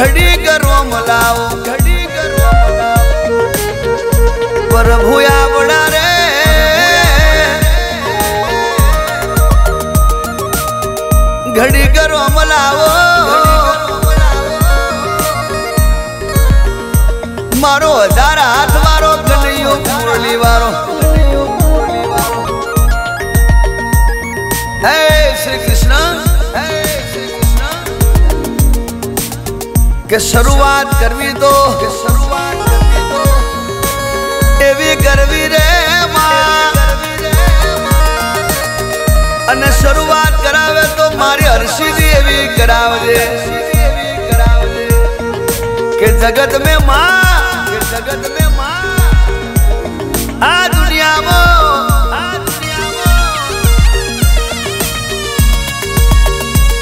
ઘડી ગરોમ મલાવો, ઘડી ગરોમ લાવો પ્રભુ આવડા રે. ઘડી ગરોમ લાવો મારો હજાર હાથ કે શરૂઆત કરવી તો કે શરૂઆત એવી કરવી રે અને શરૂઆત કરાવે તો મારી હર્ષિદી એવી કરાવજે. કે જગત મેં માં. કે જગત મેં માં. આ દુનિયામાં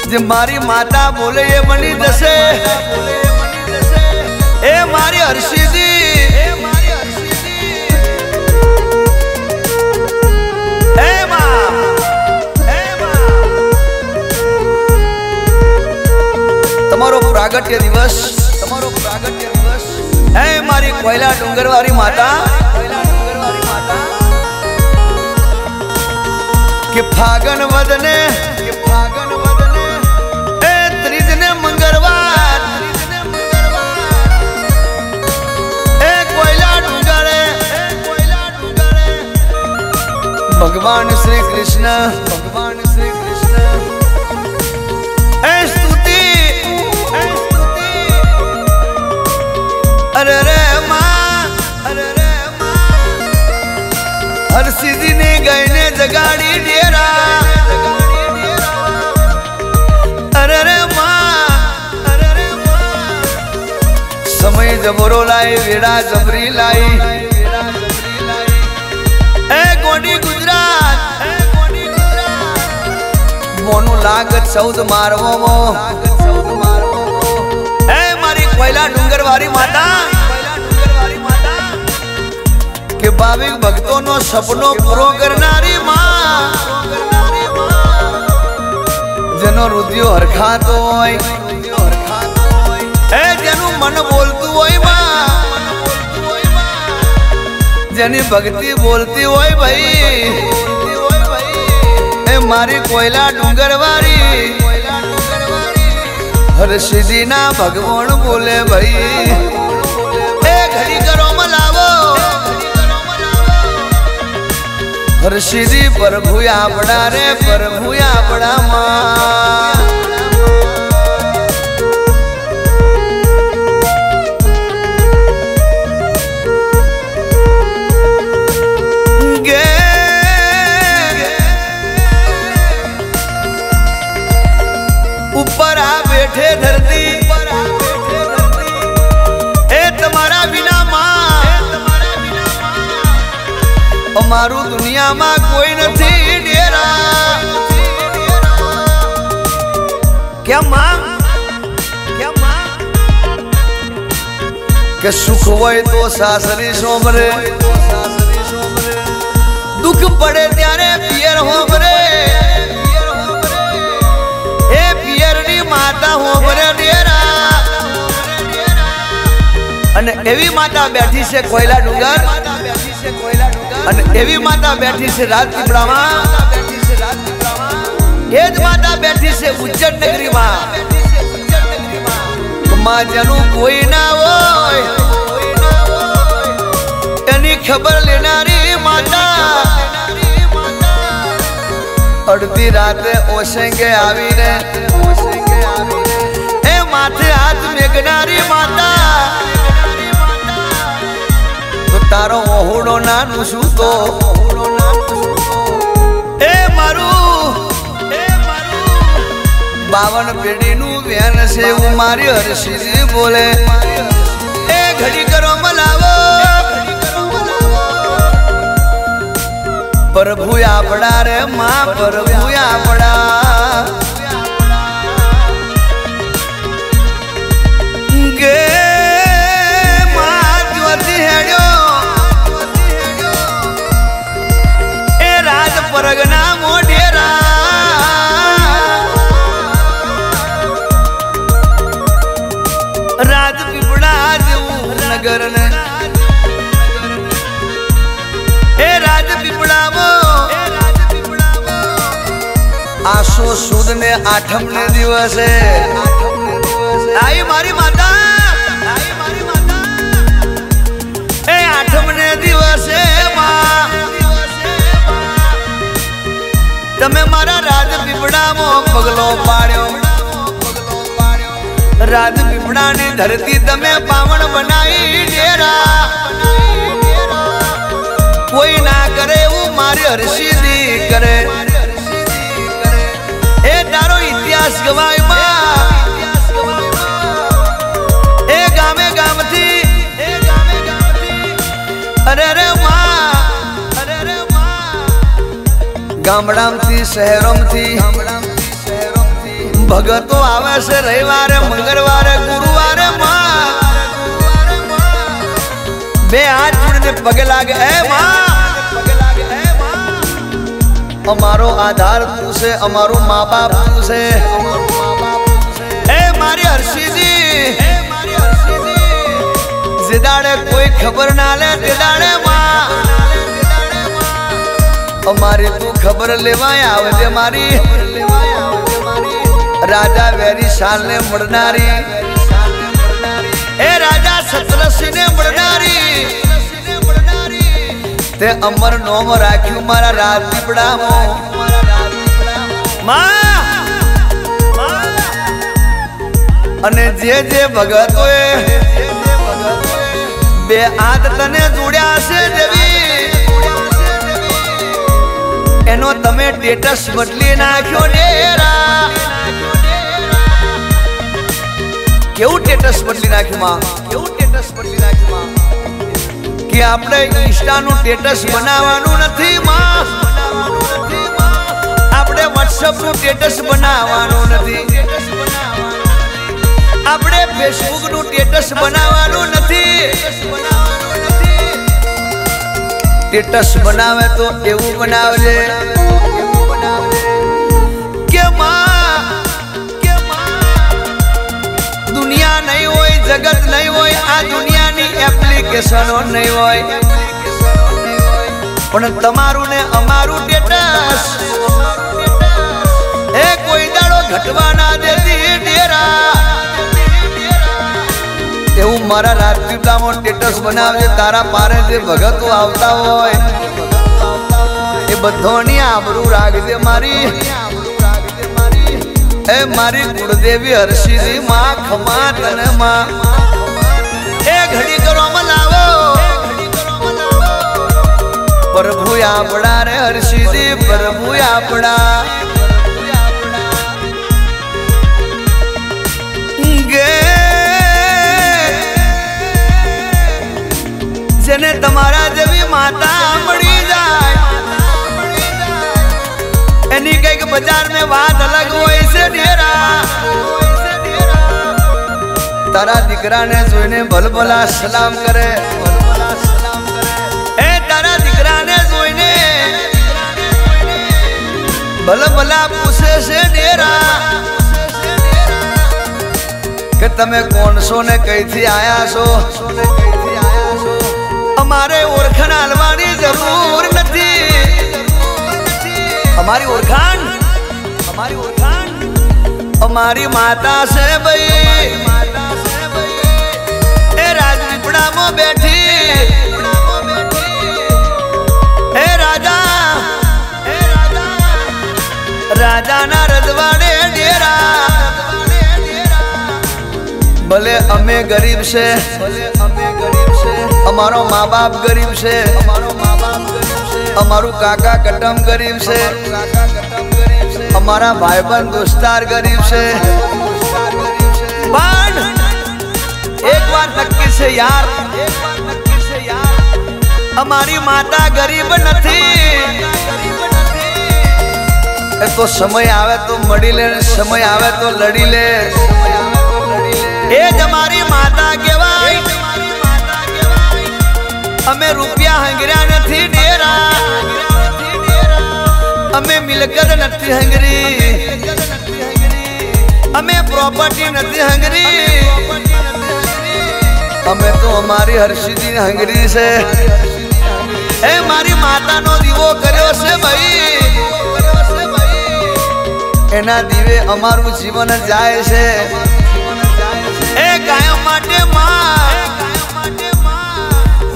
જે મારી માતા બોલે એ બની જશે એ મારી હર્ષિદી. તમારો પ્રાગટ્ય દિવસ. તમારો પ્રાગટ્ય દિવસ. હે મારી કોયલા ડુંગરવાળી માતા. કોયલા ડુંગરવાળી માતા. કે ફાગણ વદને ભગવાન શ્રી કૃષ્ણ ભગવાન શ્રી કૃષ્ણ એ સ્તુતિ એ સ્તુતિ અરે રે માં અરે રે માં હરસિદ્ધિ ને ગઈને જગાડી ડેરા અરે રે માં અરે રે માં સમય જબરો લાઈ વેડા જબરી લાગત સૌદ મારવો મો. એ મારી કોયલા ડુંગર વાળી માતા. કે ભાવિક ભક્તોનો સપનો પૂરો કરનારી માં. જેનો રુધિયો હરખાતો હોય. હે જેનું મન બોલતું હોયમાં. જેની ભક્તિ બોલતી હોય ભાઈ. મારી કોયલા ડુંગરવાળી. હરસિદ્ધિ ના ભગવાન બોલે ભાઈ. એ ઘડી કરો મલાવો હરસિદ્ધિ પ્રભુ આપણા રે પ્રભુ આપણા માં. કે સુખ હોય તો સાસરી સોમરે. દુઃખ પડે ત્યારે પિયર હોમરે. એ પિયરની માતા હોમરે અને એવી માતા બેઠી છે કોયલા ડુંગર. અને એવી માતા બેઠી છે રાજપીપળામાં એ જ માતા બેઠી છે ઉજ્જૈન નગરીમાં. માં જેનું કોઈ ના હોય. એની ખબર લેનારી માતા. અડધી રાતે ઓસંગે આવીને એ માથે હાથ મેઘનારી માતા. તો તારો ઓહુડો નાનું શું તો? એ મારું બાવન પેઢીનું વેન છે, હું મારી હર્ષિદી બોલે. એ ઘડી કરો મલાવો. પ્રભુ આપડા રે માં, પ્રભુ આપડા આસો સુદ ને આઠમ ને દિવસે આઈ મારી માતા. તમે મારા રાજ પીપળામાં પગલો પાડ્યો. રાજ પીપળાની ધરતી તમે પાવન બનાવી ડેરા. કોઈ ના કરે એવું મારી હર્ષિદી ઇતિહાસ ગવાયમાં એ ગામે ગામથી એ ગામે ગામથી અરે રે માં અરે રે માં ગામડામાંથી શહેરોમથી ભગતો આવે છે રવિવારે, મંગળવારે, ગુરુવારે માં. બે હાથ જોડીને પગે લાગે. એ માં. અમારો આધાર તું છે અમારું મા બાપ તું છે એ મારી હર્ષિજી જેદાડે કોઈ ખબર ના લે, તેદાડે માં. અમારી તું ખબર લેવાય આવજે મારી. રાજા વેરી શાલ ને મળનારી. એ રાજા સતરસિંહ ને મળનારી. તે અમર નોમ રાખ્યું મારા રાત દીપડામાં અને જે જે ભગતો બે હાથ તને જોડ્યા છે દેવી. એનો તમે સ્ટેટસ બદલી નાખ્યો ડેરા. કેવું સ્ટેટસ બદલી નાખ્યું માં? કેવું સ્ટેટસ બદલી નાખ્યું માં? કે આપણે ઇન્સ્ટાનું સ્ટેટસ બનાવવાનું નથી, માં. આપણે વોટ્સઅપનું સ્ટેટસ બનાવવાનું નથી. આપણે ફેસબુકનું સ્ટેટસ બનાવવાનું નથી. સ્ટેટસ બનાવે તો એવું બનાવજે. કે, માં જગત નહીં હોય, આ દુનિયાની એપ્લિકેશનો નહીં હોય. પણ તમારું ને અમારું સ્ટેટસ એ કોઈ દાડો ઘટવાના દેતી ડેરા. એવું મારા રાજપીપળામાં સ્ટેટસ બનાવજે તારા પારે જે ભગતો આવતા હોય, એ બધોની આબરૂ રાખજે મારી. એ મારી કુળદેવી હર્ષિદી માં ખમા તને માં. એ ઘડી કરવામાં મનાવો. પ્રભુ આપણા રે હર્ષિદી પ્રભુ આપણા. જેને તમારા જેવી માતા મળી જાય. એની કંઈક બજાર ને વાત અલગ હોય છે ડેરા. તારા દીકરાને જોઈને ભલભલા સલામ કરે. પૂછે છે ડેરા. કે તમે કોણ છો ને કઈથી આયા છો? અમારે ઓળખણ હાલવાની જરૂર અમારી ઓળખાણ? અમારી ઓળખાણ? અમારી માતા છે ભાઈ. એ રાજપીપળામાં બેઠી. હે રાજા. રાજાના રજવાડે ડેરા. ભલે અમે ગરીબ છે ભલે અમે ગરીબ છે અમારો મા બાપ ગરીબ છે અમારો છે અમારું કાકા કટમ ગરીબ છે. અમારા ભાઈબંધ દોસ્તાર ગરીબ છે. એક વાત નક્કી છે યાર. અમારી માતા ગરીબ નથી. એ તો સમય આવે તો મળી લે, સમય આવે તો લડી લે. એ જ અમારી માતા અમે રૂપિયા હંગર્યા નથી ડેરા. અમે મિલકત નથી હંગરી. અમે પ્રોપર્ટી નથી હંગરી. અમે તો અમારી હર્ષિદી હંગરી છે. એ મારી માતાનો દીવો કર્યો છે ભાઈ. એના દીવે અમારું જીવન જાય છે. એ ગાયો માટે માં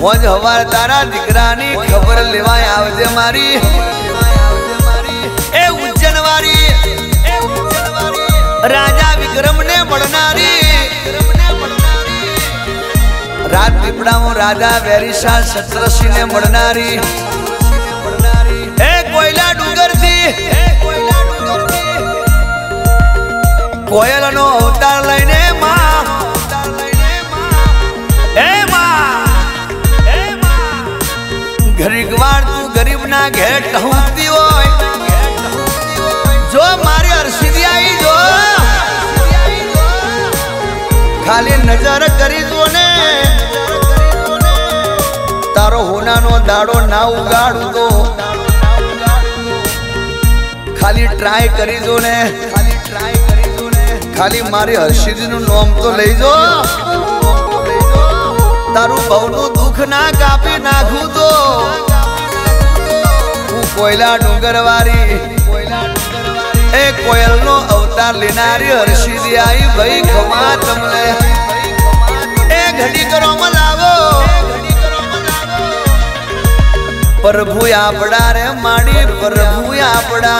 હોજ હવાર તારા દીકરાની ખબર લેવાય આવજે મારી. એ ઉજ્જનવારી રાજા વિક્રમ ને મળનારી. રાત પીપળામાં રાજા વેરીશા સત્રસિંહ ને મળનારી. એ કોયલા ડુંગરથી કોયલ નો અવતાર લઈને ના ઘેટ ટહુકતી હોય, જો મારી અરસીદી આવી જો. ખાલી નજર કરી જો ને. તારો હોનાનો દાડો ના ઉગાડું તો. ખાલી ટ્રાય કરી જો ને. ખાલી ટ્રાય કરી જો ને ખાલી મારી હર્ષિદી નું નામ તો લઈ જો. તારું બહુનું દુઃખ ના કાપી નાખું તો. કોયલા ડુંગરવારી એ કોયલ નો અવતાર લેનારી હર્ષિદી આવી ભાઈ ખમા તમને. એ ઘડી કરો મલાવો પ્રભુ આપડા રે માડી પ્રભુ આપડા.